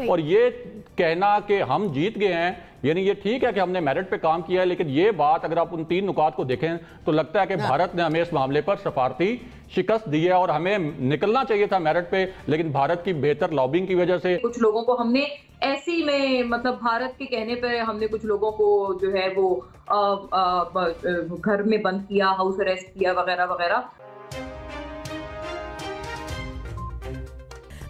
और ये कहना कि हम जीत गए हैं यानी ये ठीक है कि हमने मेरिट पे काम किया है लेकिन ये बात अगर आप उन तीन नुकात को देखें तो लगता है कि भारत ने हमें इस मामले पर सफारती शिकस्त दी है और हमें निकलना चाहिए था मेरिट पे लेकिन भारत की बेहतर लॉबिंग की वजह से कुछ लोगों को हमने ऐसी में मतलब भारत के कहने पर हमने कुछ लोगों को जो है वो आ, आ, घर में बंद किया हाउस अरेस्ट किया वगैरह वगैरह।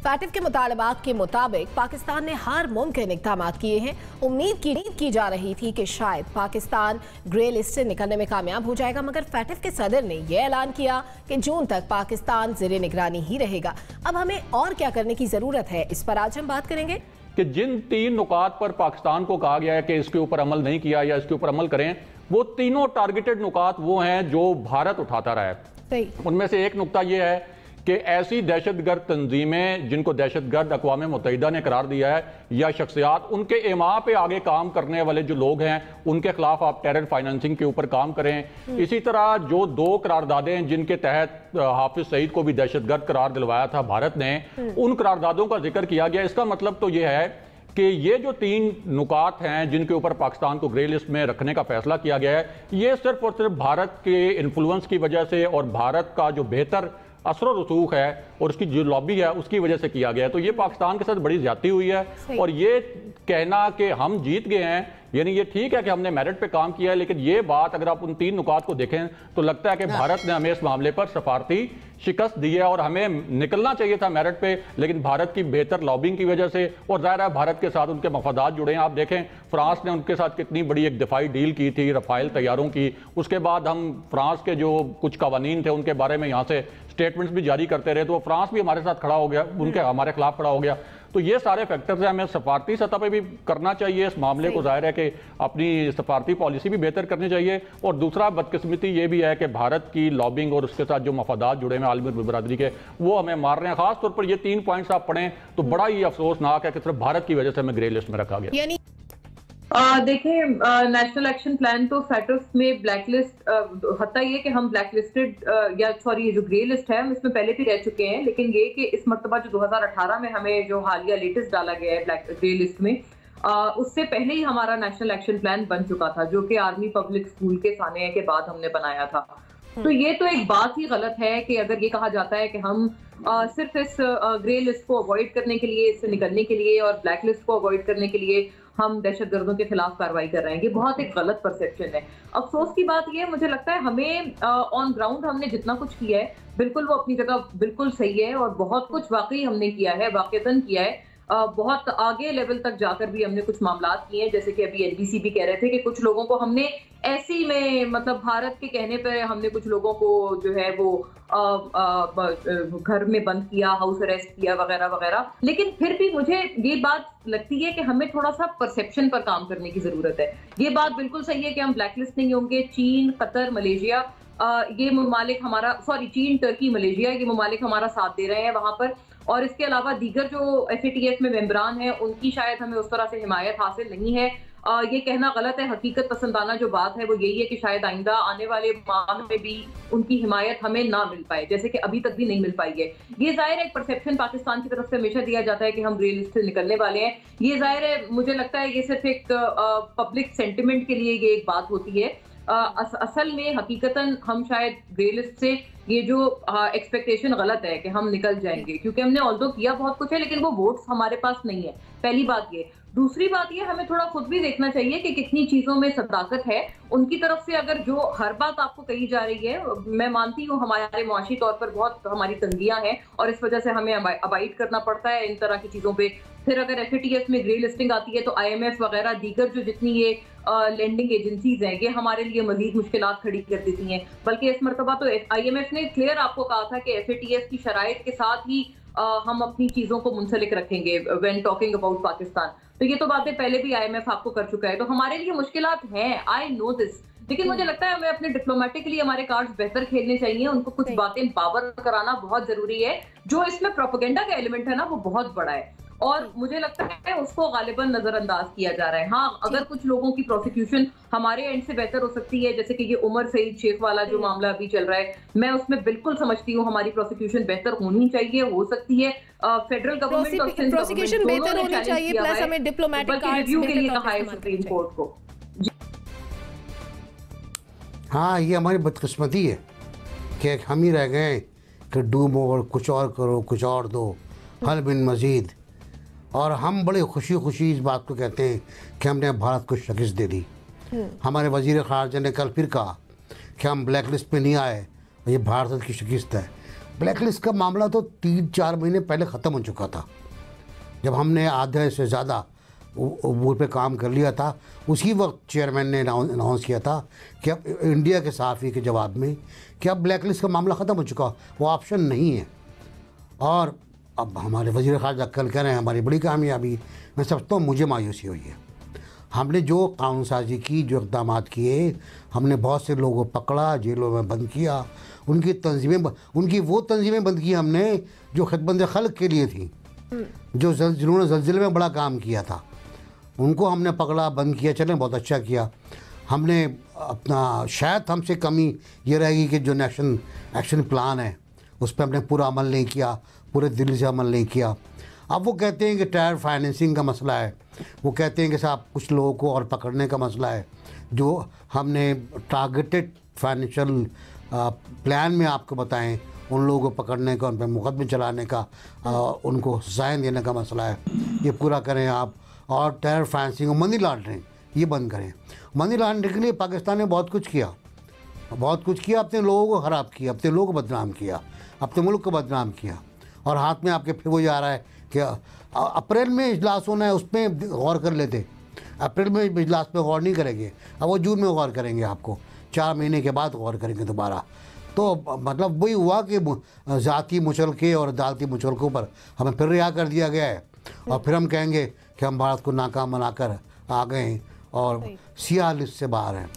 फैटिव के मुतालबात के मुताबिक पाकिस्तान ने हर मुमकिन इकदाम किए हैं। उम्मीद की की जा रही थी कि शायद पाकिस्तान ग्रे लिस्ट से निकलने में कामयाब हो जाएगा मगर फैटिव के सदर ने यह ऐलान किया कि जून तक पाकिस्तान जेर निगरानी ही रहेगा। अब हमें और क्या करने की ज़रूरत है इस पर आज हम बात करेंगे। कि जिन तीन नुकात पर पाकिस्तान को कहा गया है कि इसके ऊपर अमल नहीं किया या इसके ऊपर अमल करें वो तीनों टारगेटेड नुकात वो हैं जो भारत उठाता रहा है। उनमें से एक नुकता यह है कि ऐसी दहशतगर्द तंजीमें जिनको दहशतगर्द अकवा मुतहदा ने करार दिया है या शख्सियात उनके इमा पे आगे काम करने वाले जो लोग हैं उनके खिलाफ आप टेरर फाइनेंसिंग के ऊपर काम करें हम्म। इसी तरह जो दो करारदादे हैं जिनके तहत हाफिज सईद को भी दहशतगर्द करार दिलवाया था भारत ने हम्म। उन करारदादों का ज़िक्र किया गया इसका मतलब तो यह है कि ये जो तीन नुकात हैं जिनके ऊपर पाकिस्तान को ग्रे लिस्ट में रखने का फैसला किया गया है ये सिर्फ़ और सिर्फ़ भारत के इन्फ्लुएंस की वजह से और भारत का जो बेहतर असर रसूख है और उसकी जो लॉबी है उसकी वजह से किया गया है। तो ये पाकिस्तान के साथ बड़ी ज़्यादा हुई है और ये कहना कि हम जीत गए हैं यानी ये ठीक है कि हमने मेरिट पे काम किया है लेकिन ये बात अगर आप उन तीन नुकात को देखें तो लगता है कि भारत ने हमें इस मामले पर सफारती शिकस्त दी है और हमें निकलना चाहिए था मेरिट पे लेकिन भारत की बेहतर लॉबिंग की वजह से और ज़ाहिर है भारत के साथ उनके मफादात जुड़े हैं। आप देखें फ्रांस ने उनके साथ कितनी बड़ी एक दिफाई डील की थी रफाइल तैयारों की। उसके बाद हम फ्रांस के जो कुछ कवानीन थे उनके बारे में यहाँ से स्टेटमेंट्स भी जारी करते रहे तो फ्रांस भी हमारे साथ खड़ा हो गया उनके हमारे खिलाफ खड़ा हो गया। तो ये सारे फैक्टर्स हैं हमें सफारती सतह पर भी करना चाहिए। इस मामले को ज़ाहिर है कि अपनी सफारती पॉलिसी भी बेहतर करनी चाहिए। और दूसरा बदकस्मती ये भी है कि भारत की लॉबिंग और उसके साथ जो मफादात जुड़े हैं आलमी बरदरी के वो हमें मार रहे हैं। खासतौर पर ये तीन पॉइंट्स आप पढ़ें तो बड़ा ही अफसोसनाक है कि सिर्फ़ भारत की वजह से हमें ग्रे लिस्ट में रखा गया। देखिए नेशनल एक्शन प्लान तो फैटर्स में ब्लैक लिस्ट हत्या ये कि हम ब्लैक लिस्टेड या सॉरी जो ग्रे लिस्ट है हम इसमें पहले भी रह चुके हैं लेकिन ये कि इस मरतबा जो 2018 में हमें जो हालिया लेटेस्ट डाला गया है ब्लैक ग्रे लिस्ट में आ, उससे पहले ही हमारा नेशनल एक्शन प्लान बन चुका था जो कि आर्मी पब्लिक स्कूल के साने के बाद हमने बनाया था। तो ये तो एक बात ही गलत है कि अगर ये कहा जाता है कि हम आ, सिर्फ़ इस ग्रे लिस्ट को अवॉइड करने के लिए इससे निकलने के लिए और ब्लैक लिस्ट को अवॉइड करने के लिए हम दहशत गर्दों के खिलाफ कार्रवाई कर रहे हैं। ये बहुत एक गलत परसेप्शन है। अफसोस की बात यह है, मुझे लगता है हमें ऑन ग्राउंड हमने जितना कुछ किया है, बिल्कुल वो अपनी जगह बिल्कुल सही है और बहुत कुछ वाकई हमने किया है वाकता किया है। बहुत आगे लेवल तक जाकर भी हमने कुछ मामला किए हैं। जैसे कि अभी एनबीसी भी कह रहे थे कि कुछ लोगों को हमने ऐसी में मतलब भारत के कहने पर हमने कुछ लोगों को जो है वो घर में बंद किया हाउस अरेस्ट किया, वगैरह वगैरह। लेकिन फिर भी मुझे ये बात लगती है कि हमें थोड़ा सा परसेप्शन पर काम करने की ज़रूरत है। ये बात बिल्कुल सही है कि हम ब्लैकलिस्ट नहीं होंगे। चीन, कतर, मलेशिया ये ममालिक हमारा सॉरी चीन टर्की मलेशिया, ये ममालिक हमारा साथ दे रहे हैं वहाँ पर। और इसके अलावा दीगर जो एफ़ में मेम्बरान हैं उनकी शायद हमें उस तरह से हिमायत हासिल नहीं है। आ, ये कहना गलत है हकीकत पसंदाना जो बात है वो यही है कि शायद आइंदा आने वाले माह में भी उनकी हिमायत हमें ना मिल पाए जैसे कि अभी तक भी नहीं मिल पाई है। ये ज़ाहिर है एक परसेप्शन पाकिस्तान की तरफ़ से हमेशा दिया जाता है कि हम रियलिस्ट से निकलने वाले हैं। ये ज़ाहिर है मुझे लगता है ये सिर्फ़ एक पब्लिक सेंटिमेंट के लिए ये एक बात होती है। अस, असल में हकीकतन हम शायद रियलिस्ट से ये जो एक्सपेक्टेशन गलत है कि हम निकल जाएँगे, क्योंकि हमने ऑल्दो किया बहुत कुछ है, लेकिन वो वोट्स हमारे पास नहीं है। पहली बात ये दूसरी बात ये हमें थोड़ा खुद भी देखना चाहिए कि कितनी चीज़ों में सदाकत है। उनकी तरफ़ से अगर जो हर बात आपको कही जा रही है मैं मानती हूँ हमारे मुआशी तौर पर बहुत हमारी तंगियाँ हैं और इस वजह से हमें अबाइड करना पड़ता है इन तरह की चीज़ों पे। फिर अगर एफ़ में ग्रे लिस्टिंग आती है तो आईएमएफ वगैरह दीगर जो जितनी ये लैंडिंग एजेंसीज हैं ये हमारे लिए मजीद मुश्किल खड़ी कर देती हैं। बल्कि इस मरतबा तो आई ने क्लियर आपको कहा था कि एफएटीएस की शराइ के साथ ही आ, हम अपनी चीज़ों को मुंसलिक रखेंगे वेन टॉकिंग अबाउट पाकिस्तान तो ये तो बातें पहले भी आईएमएफ आपको कर चुका है। तो हमारे लिए मुश्किल हैं आई नो दिस लेकिन मुझे लगता है हमें अपने डिप्लोमेटिकली हमारे कार्ड्स बेहतर खेलने चाहिए उनको कुछ बातें पावर कराना बहुत ज़रूरी है। जो इसमें प्रोपोगेंडा का एलिमेंट है ना वो बहुत बड़ा है। और मुझे लगता है उसको गालिबन नजरअंदाज किया जा रहा है। हाँ अगर कुछ लोगों की प्रोसिक्यूशन हमारे एंड से बेहतर हो सकती है जैसे कि ये उमर सईद शेख वाला जो मामला अभी चल रहा है मैं उसमें बिल्कुल समझती हूँ हमारी प्रोसिक्यूशन बेहतर होनी चाहिए हो सकती है। फेडरल गवर्नमेंट प्रोसिक्यूशन बेहतर होनी चाहिए प्लस हमें डिप्लोमेटिक रिव्यू के लिए कहा है सुप्रीम कोर्ट को। हाँ ये हमारी बदकस्मती है कि हम ही रह गए कि डूब और कुछ और करो कुछ और दो। हल बिन मजीद। और हम बड़े खुशी खुशी इस बात को कहते हैं कि हमने भारत को शिकस्त दे दी। हमारे वज़ीर खारजा ने कल फिर कहा कि हम ब्लैक लिस्ट पे नहीं आए ये भारत की शिकस्त है। ब्लैक लिस्ट का मामला तो तीन चार महीने पहले ख़त्म हो चुका था। जब हमने आधे से ज़्यादा वो पे काम कर लिया था उसी वक्त चेयरमैन ने अनाउंस किया था कि अब इंडिया के सहाफ़ी के जवाब में कि अब ब्लैक लिस्ट का मामला ख़त्म हो चुका वो ऑप्शन नहीं है। और अब हमारे वजी खारजा कल कह रहे हैं हमारी बड़ी कामयाबी। मैं समझता हूँ मुझे मायूसी हुई है। हमने जो कानून साजी की जो इकदाम किए हमने बहुत से लोगों को पकड़ा जेलों में बंद किया उनकी तंजीमें उनकी वो तंजीमें बंद की हमने जो खतबंद खल के लिए थी। हम्म। जो जिन्होंने जलजिले में बड़ा काम किया था उनको हमने पकड़ा बंद किया चलें बहुत अच्छा किया। हमने अपना शायद हमसे कमी ये रहेगी कि जो नेशन एक्शन प्लान है उस पर हमने पूरा अमल नहीं किया। पूरे दिल से अमल नहीं किया। अब वो कहते हैं कि टायर फाइनेंसिंग का मसला है। वो कहते हैं कि साहब कुछ लोगों को और पकड़ने का मसला है। जो हमने टारगेटेड फाइनेंशियल प्लान में आपको बताएँ उन लोगों को पकड़ने का उन पर मुकदमे चलाने का आ, उनको सजाएँ देने का मसला है। ये पूरा करें आप और टेरर फाइनेंसिंग और मनी लॉन्ड्रिंग ये बंद करें। मनी लॉन्ड्रिंग के लिए पाकिस्तान ने बहुत कुछ किया। बहुत कुछ किया अपने लोगों को ख़राब किया अपने लोगों को बदनाम किया अपने मुल्क को बदनाम किया। और हाथ में आपके फिर वो जा रहा है कि अप्रैल में इजलास होना है उसमें गौर कर लेते। अप्रैल में इजलास पे गौर नहीं करेंगे अब वो जून में गौर करेंगे आपको। चार महीने के बाद गौर करेंगे दोबारा। तो मतलब वही हुआ कि ज़ाती मुचलके और अदालती मुचलकों पर हमें फिर रिहा कर दिया गया है। और फिर हम कहेंगे कि हम भारत को नाकाम बनाकर आ गए हैं और सियाह लिस्ट से बाहर हैं।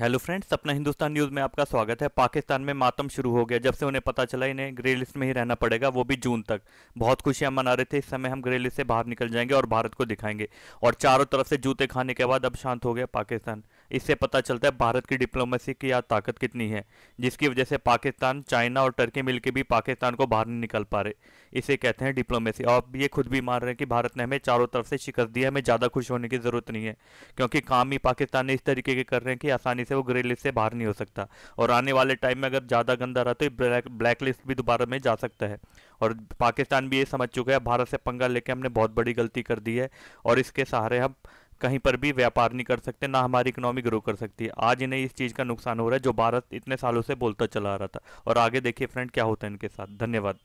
हेलो फ्रेंड्स अपना हिंदुस्तान न्यूज़ में आपका स्वागत है। पाकिस्तान में मातम शुरू हो गया। जब से उन्हें पता चला, इन्हें ग्रे लिस्ट में ही रहना पड़ेगा, वो भी जून तक। बहुत खुशियाँ मना रहे थे, इस समय हम ग्रे लिस्ट से बाहर निकल जाएँगे और भारत को दिखाएँगे। और चारों तरफ़ से जूते खाने के बाद अब शांत हो गया पाकिस्तान। इससे पता चलता है, भारत की डिप्लोमेसी की याद ताकत कितनी है, जिसकी वजह से पाकिस्तान, चाइना और टर्की मिलकर भी पाकिस्तान को बाहर नहीं निकल पा रहे। इसे कहते हैं डिप्लोमेसी और ये खुद भी मान रहे हैं कि भारत ने हमें चारों तरफ़ से शिकस्त दी है, हमें ज़्यादा खुश होने की ज़रूरत नहीं है, क्योंकि काम ही पाकिस्तान ने इस तरीके के कर रहे हैं कि आसानी से वो ग्रे लिस्ट से बाहर नहीं हो सकता। और आने वाले टाइम में अगर ज़्यादा गंदा रहा तो ब्लैक ब्लैक लिस्ट भी दोबारा में जा सकता है। और पाकिस्तान भी ये समझ चुका है भारत से पंगा लेके हमने बहुत बड़ी गलती कर दी है, और इसके सहारे हम कहीं पर भी व्यापार नहीं कर सकते, ना हमारी इकोनॉमी ग्रो कर सकती है। आज इन्हें इस चीज़ का नुकसान हो रहा है जो भारत इतने सालों से बोलता चला आ रहा था। और आगे देखिए फ्रेंड क्या होता है इनके साथ। धन्यवाद।